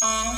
Uh-huh.